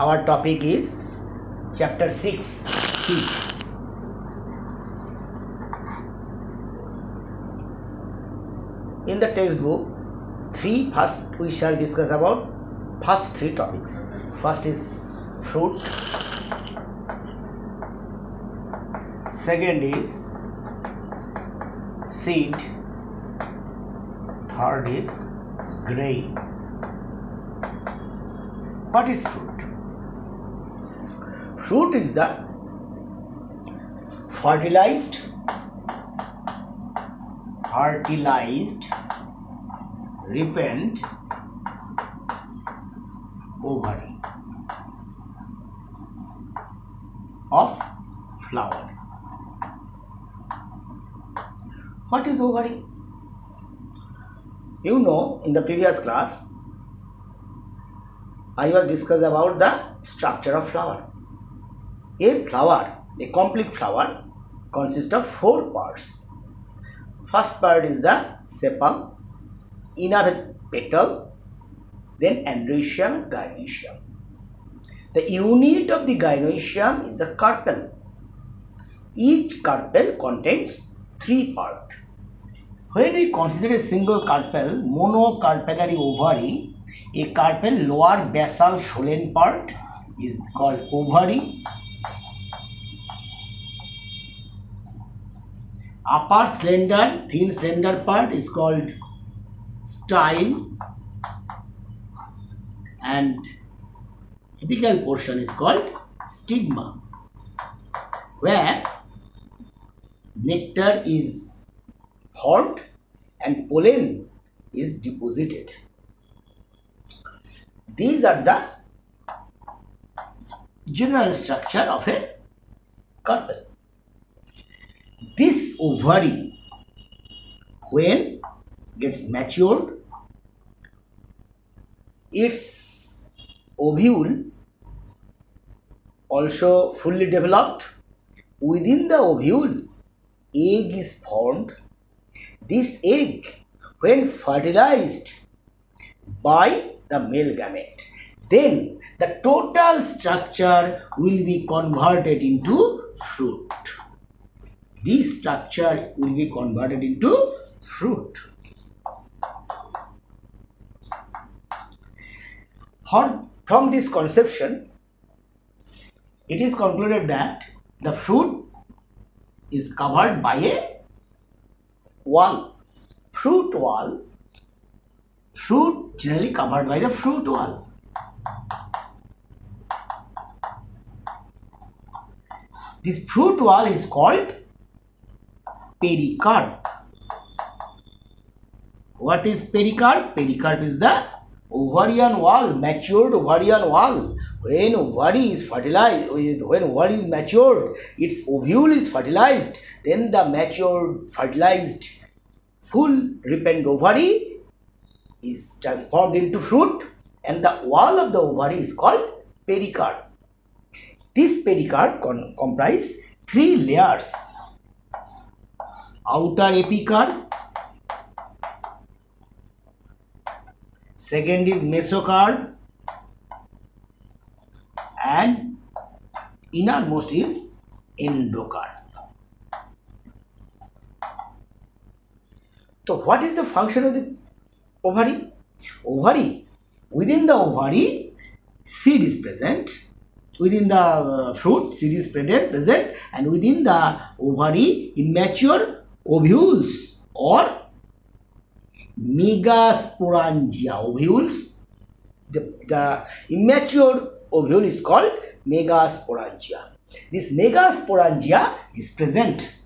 our topic is chapter 6 seed. In the textbook, three first we shall discuss about first three topics. First is fruit. Second is seed. Third is grain. What is fruit? Fruit is the fertilized fertilized ripened ovary of flower. What is ovary? You know, in the previous class, I was discussed about the structure of flower. A flower, a complete flower, consists of four parts. First part is the sepal, inner petal, then androecium and gynoecium. The unit of the gynoecium is the carpel. Each carpel contains three parts. When we consider a single carpel, monocarpellary ovary, a carpel lower basal Scholen part is called ovary. Upper slender, thin slender part is called style and apical portion is called stigma where nectar is formed and pollen is deposited. These are the general structure of a carpel. This ovary when gets matured its ovule also fully developed. Within the ovule egg is formed. This egg when fertilized by the male gamete then the total structure will be converted into fruit this structure will be converted into fruit from this conception, it is concluded that the fruit is covered by a wall. Fruit wall, fruit generally covered by the fruit wall. This fruit wall is called pericarp. What is pericarp? Pericarp is the ovarian wall, matured ovarian wall. When ovary is fertilized, when ovary is matured, its ovule is fertilized, then the matured, fertilized, full ripened ovary is transformed into fruit and the wall of the ovary is called pericarp. This pericarp comprises three layers. Outer epicarp, second is mesocarp and innermost is endocarp. So what is the function of the ovary? Ovary, within the ovary seed is present, within the uh, fruit seed is present, and within the ovary immature ovules or megasporangia ovules. The, the immature ovule is called megasporangia. This megasporangia is present.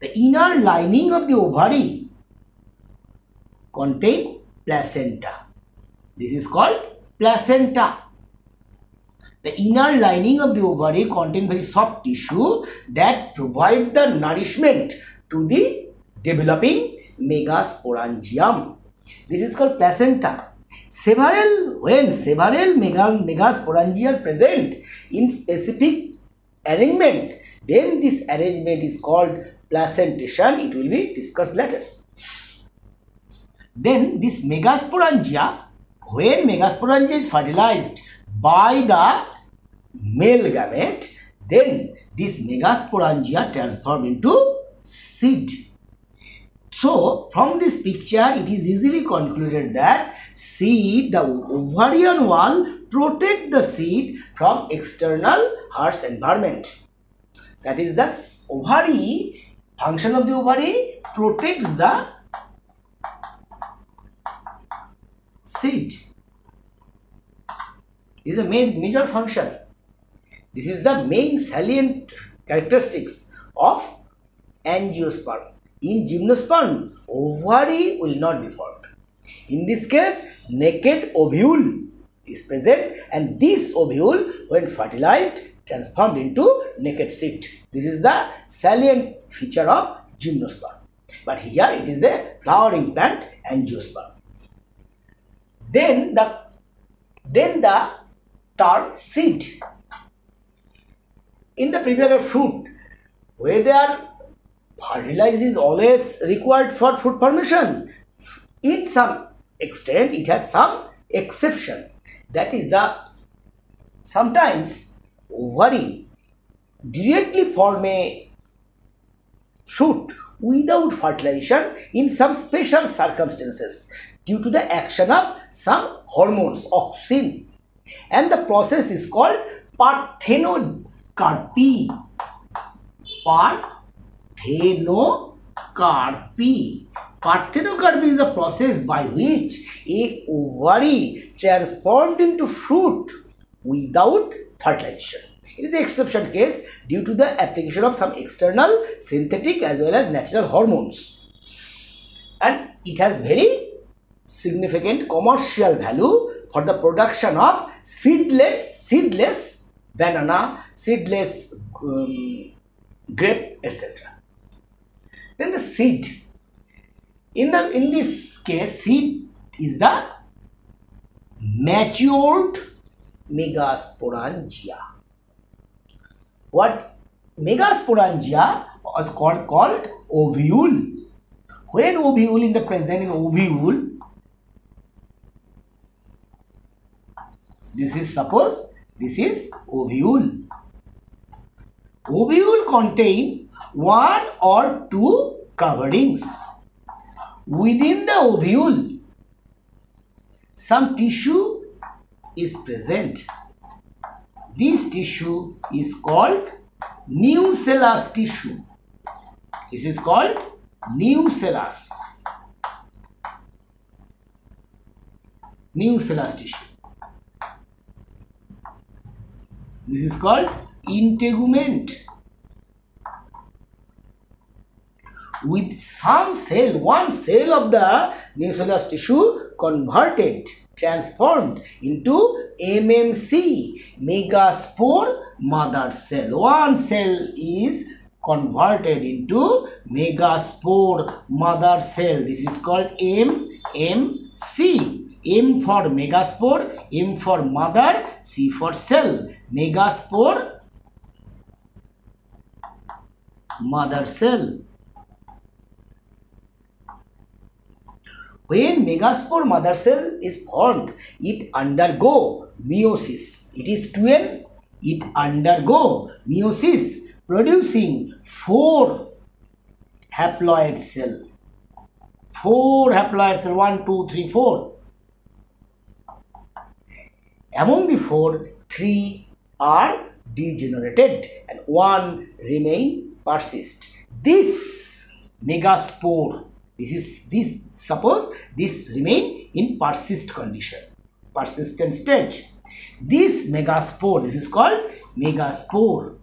The inner lining of the ovary contain placenta. This is called placenta. The inner lining of the ovary contain very soft tissue that provide the nourishment to the developing megasporangium. This is called placenta. Several, when several mega, megasporangia are present in specific arrangement, then this arrangement is called placentation. It will be discussed later. Then this megasporangia, when megasporangia is fertilized by the male gamete, then this megasporangia transformed into seed. So, from this picture, it is easily concluded that seed, the ovarian wall, protect the seed from external harsh environment. That is the ovary, function of the ovary protects the seed. This is the main major function. This is the main salient characteristics of angiosperm. In gymnosperm, ovary will not be formed. In this case, naked ovule is present and this ovule when fertilized transformed into naked seed. This is the salient feature of gymnosperm. But here it is the flowering plant angiosperm. Then the then the term seed. In the previous fruit, whether fertilizer is always required for fruit formation, in some extent it has some exception. That is the sometimes ovary directly form a shoot without fertilization in some special circumstances due to the action of some hormones, auxin. And the process is called parthenocarpy. Parthenocarpy. Parthenocarpy is the process by which a ovary transformed into fruit without fertilization. It is the exception case due to the application of some external synthetic as well as natural hormones. And it has very significant commercial value for the production of seedless, seedless banana, seedless um, grape, etc. Then the seed. In the in this case, seed is the matured megasporangia. What megasporangia was called called ovule. When ovule in the present in ovule This is suppose this is ovule. Ovule contain one or two coverings. Within the ovule, some tissue is present. This tissue is called nucellus tissue. This is called nucellus. Nucellus tissue. This is called integument. With some cell, one cell of the nucellus tissue converted, transformed into MMC, megaspore mother cell. One cell is converted into megaspore mother cell. This is called MMC. M for megaspore, M for mother, C for cell. Megaspore, mother cell. When megaspore mother cell is formed, it undergo meiosis. It is twin, it undergo meiosis producing four haploid cell. Four haploid cell, one, two, three, four among the four, three are degenerated and one remain persist. This megaspore, this is this suppose this remain in persist condition, persistent stage. This megaspore, this is called megaspore.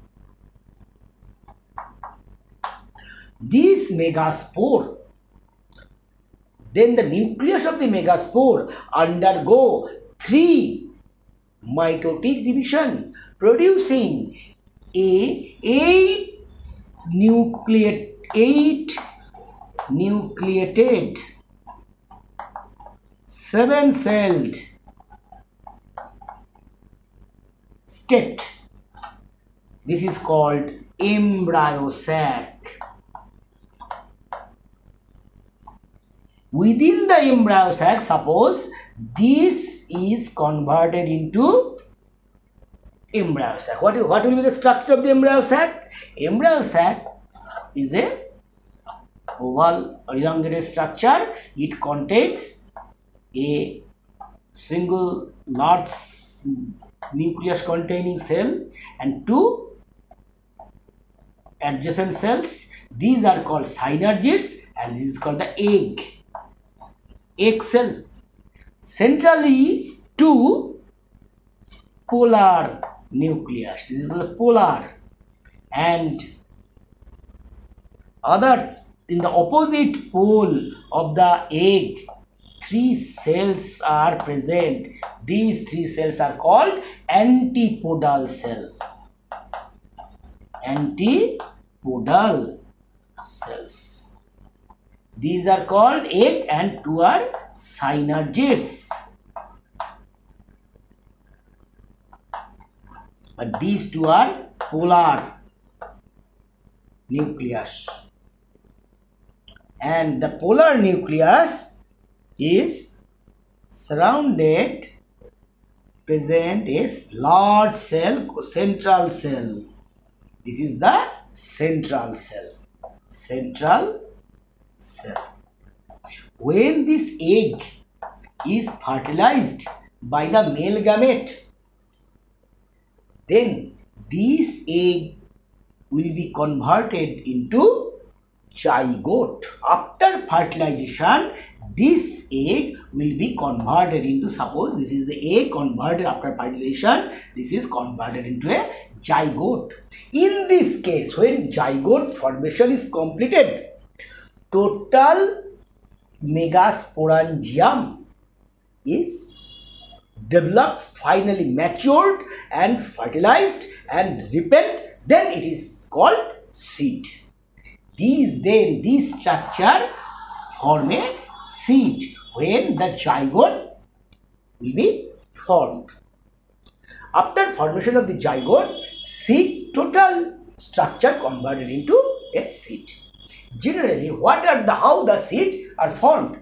This megaspore then the nucleus of the megaspore undergo three mitotic division producing a 8 nucleate 8 nucleated 7 celled state this is called embryo sac within the embryo sac suppose this is converted into embryo sac. What, what will be the structure of the embryo sac? Embryo sac is a oval elongated structure. It contains a single large nucleus containing cell and two adjacent cells. These are called synergids and this is called the egg. Egg cell. Centrally two polar nucleus. This is the polar and other in the opposite pole of the egg three cells are present. These three cells are called antipodal cell. Antipodal cells. These are called egg and two are synergids. But these two are polar nucleus. And the polar nucleus is surrounded present is large cell central cell. This is the central cell. Central cell. When this egg is fertilized by the male gamete then this egg will be converted into zygote after fertilization this egg will be converted into suppose this is the egg converted after fertilization this is converted into a zygote in this case when zygote formation is completed total megasporangium is developed finally matured and fertilized and ripened then it is called seed these then this structure form a seed when the zygote will be formed. After formation of the zygote, seed total structure converted into a seed. Generally, what are the how the seed are formed?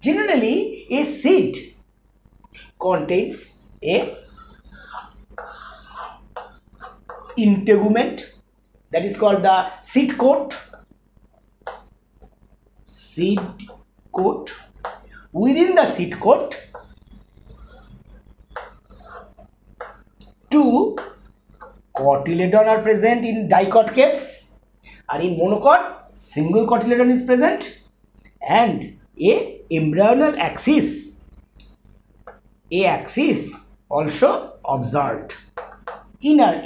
Generally, a seed contains a integument that is called the seed coat seed coat. Within the seed coat, two cotyledon are present in dicot case and in monocot single cotyledon is present and a embryonal axis a axis also observed inner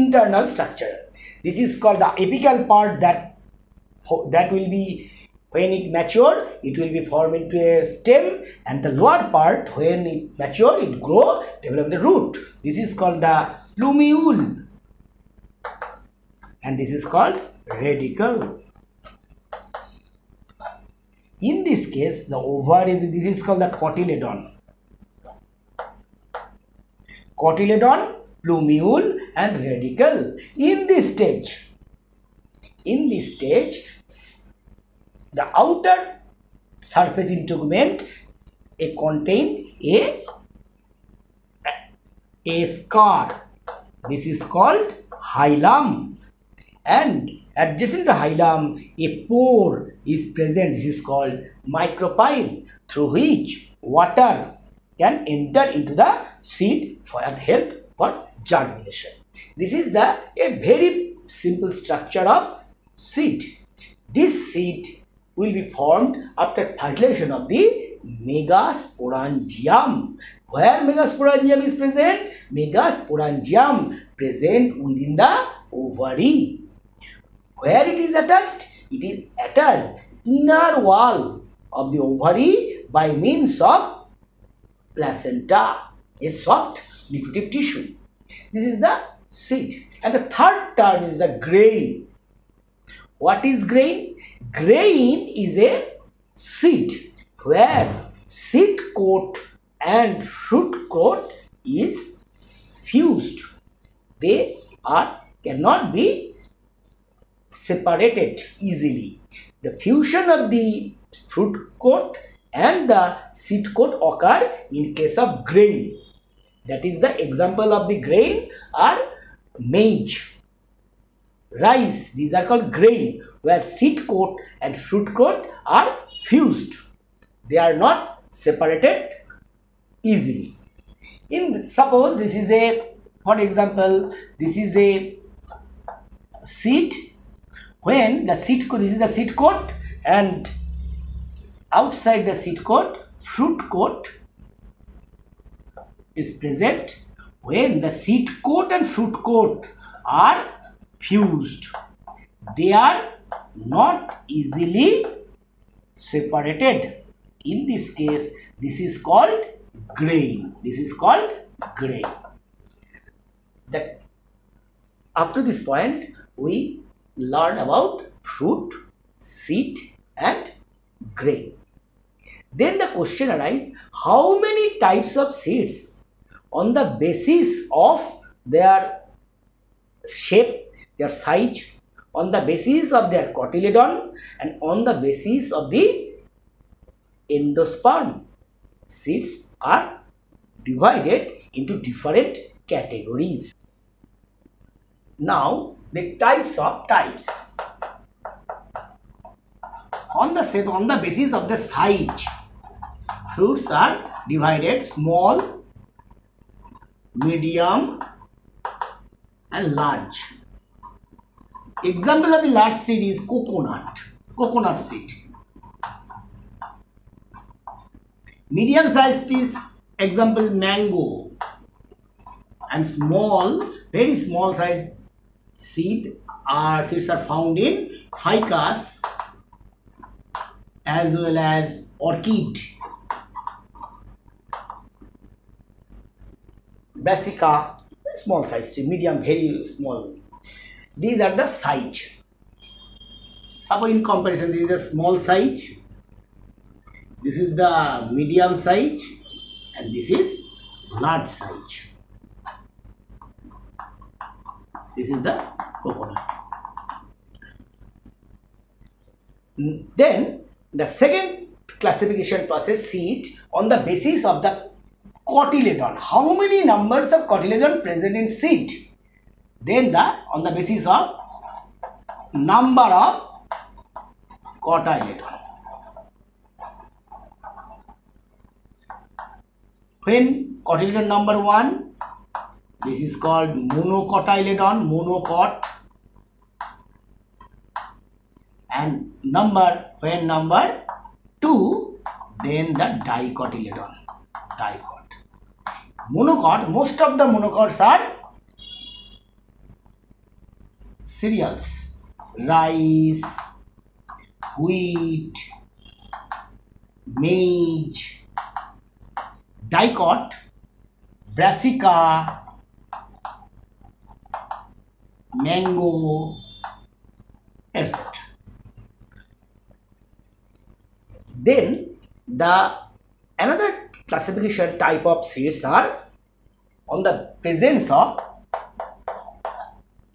internal structure this is called the apical part that that will be when it mature, it will be formed into a stem and the lower part, when it mature, it grow, develop the root. This is called the plumule and this is called radicle In this case, the ovary, this is called the cotyledon. Cotyledon, plumule and radicle. In this stage, in this stage, the outer surface integument a contain a a scar. This is called hilum. And adjacent the hilum a pore is present. This is called micropyle through which water can enter into the seed for help for germination this is the a very simple structure of seed this seed will be formed after fertilization of the megasporangium. Where megasporangium is present? Megasporangium present within the ovary. Where it is attached? It is attached inner wall of the ovary by means of placenta, a soft nutritive tissue. This is the seed. And the third term is the grain. What is grain? Grain is a seed where seed coat and fruit coat is fused. They are cannot be separated easily. The fusion of the fruit coat and the seed coat occur in case of grain. That is the example of the grain are maize, rice. These are called grain where seed coat and fruit coat are fused. They are not separated easily. In suppose this is a for example this is a seed when the seed coat this is the seed coat and outside the seed coat fruit coat is present when the seed coat and fruit coat are fused. They are not easily separated. In this case this is called grain. This is called grain. That up to this point we learn about fruit seed and grain. Then the question arises how many types of seeds on the basis of their shape, their size, on the basis of their cotyledon and on the basis of the endosperm. Seeds are divided into different categories. Now the types of types. On the, on the basis of the size, fruits are divided small, medium and large. Example of the large seed is coconut, coconut seed. Medium sized is example mango and small, very small size seed are seeds are found in ficus as well as orchid brassica, small size, medium, very small. These are the size. Suppose in comparison, this is the small size, this is the medium size, and this is large size. This is the coconut. Then the second classification process seed on the basis of the cotyledon. How many numbers of cotyledon present in seed? Then the on the basis of number of cotyledon. When cotyledon number 1, this is called monocotyledon, monocot. And number, when number 2, then the dicotyledon, dicot monocot, most of the monocots are cereals, rice, wheat, maize, dicot, brassica, mango, etc. Then the another classification type of seeds are on the presence of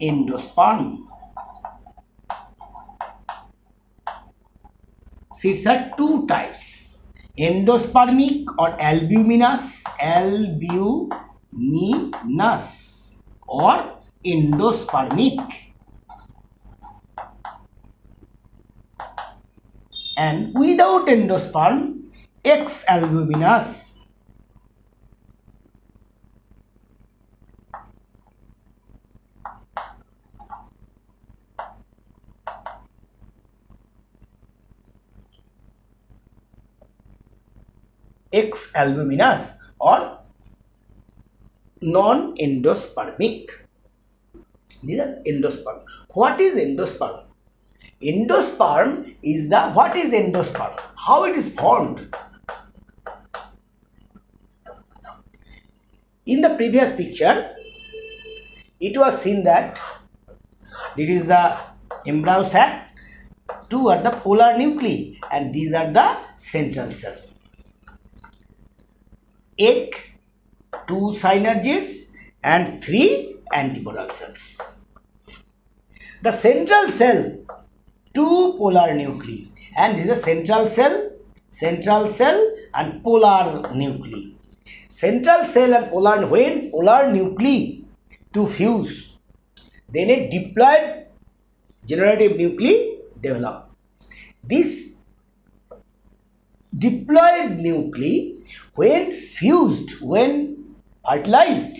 endosperm. Seeds are two types endospermic or albuminous albuminous or endospermic and without endosperm exalbuminous X albuminous or non-endospermic. These are endosperm. What is endosperm? Endosperm is the, what is endosperm? How it is formed? In the previous picture, it was seen that this is the embryo sac, two are the polar nuclei and these are the central cell. Egg, two synergids and three antipodal cells. The central cell, two polar nuclei and this is a central cell, central cell and polar nuclei Central cell and polar when polar nuclei to fuse, then a diploid generative nuclei develop. This diploid nuclei when fused, when fertilized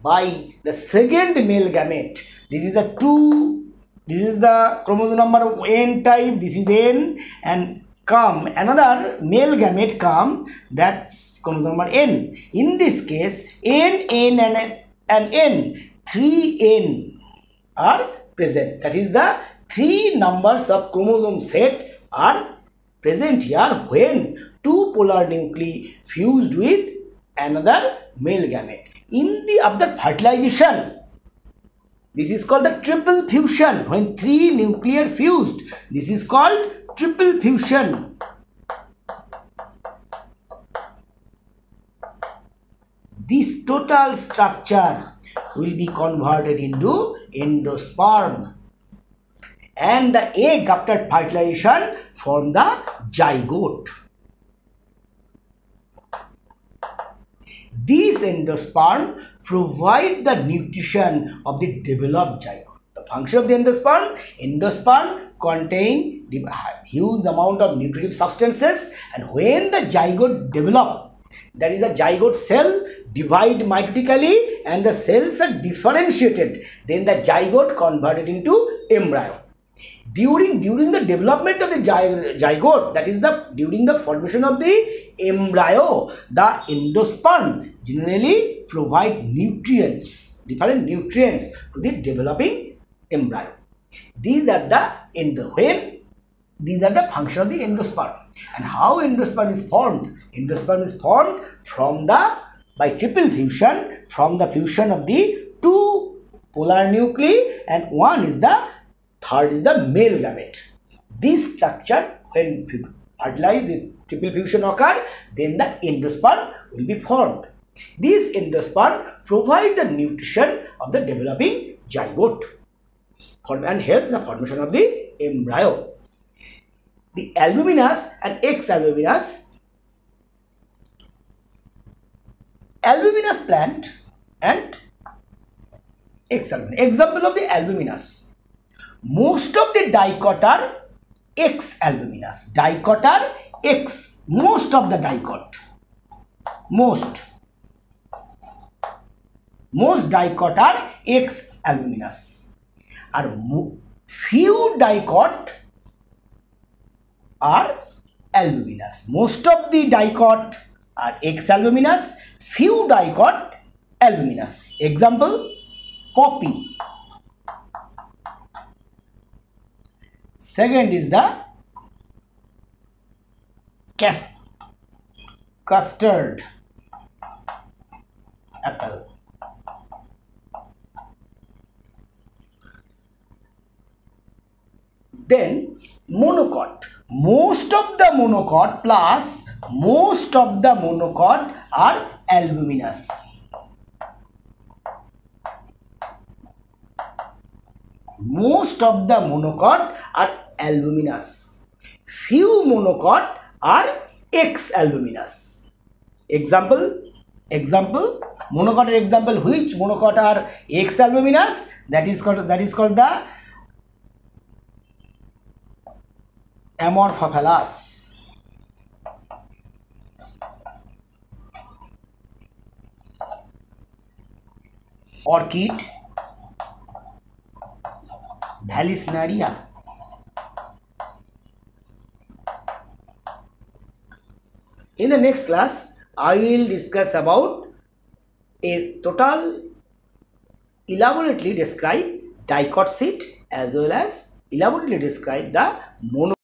by the second male gamete, this is the two, this is the chromosome number N type, this is N and come another male gamete come that's chromosome number N. In this case, N, N and, and N, 3N are present. That is the three numbers of chromosome set are present here when two polar nuclei fused with another male gamete. In the after fertilization, this is called the triple fusion when three nuclear fused. This is called triple fusion. This total structure will be converted into endosperm and the egg after fertilization form the zygote. These endosperm provide the nutrition of the developed zygote. Function of the endosperm, endosperm contain huge amount of nutritive substances and when the zygote develop, that is the zygote cell divide mitotically and the cells are differentiated, then the zygote converted into embryo. During during the development of the zygote that is the during the formation of the embryo the endosperm generally provide nutrients different nutrients to the developing embryo. These are the endo when these are the function of the endosperm. And how endosperm is formed? Endosperm is formed from the by triple fusion from the fusion of the two polar nuclei and one is the Third is the male gamete. This structure, when fertilized, the triple fusion occur, then the endosperm will be formed. These endosperm provide the nutrition of the developing zygote and helps the formation of the embryo. The albuminous and X-albuminous albuminous plant and X-albuminous. Example of the albuminous most of the dicot are X albuminous. Dicot are X. Most of the dicot. Most. Most dicot are X albuminous. And few dicot are albuminous. Most of the dicot are exalbuminous. Few dicot albuminous. Example, poppy. Second is the cast custard apple. Then monocot. Most of the monocot plus most of the monocot are albuminous. most of the monocot are albuminous. Few monocot are X-albuminous. Example, example, monocot example, which monocot are X-albuminous? That is called that is called the Amorphophallus. Orchid Vallisneria. In the next class, I will discuss about a total elaborately describe dicot seed as well as elaborately describe the mono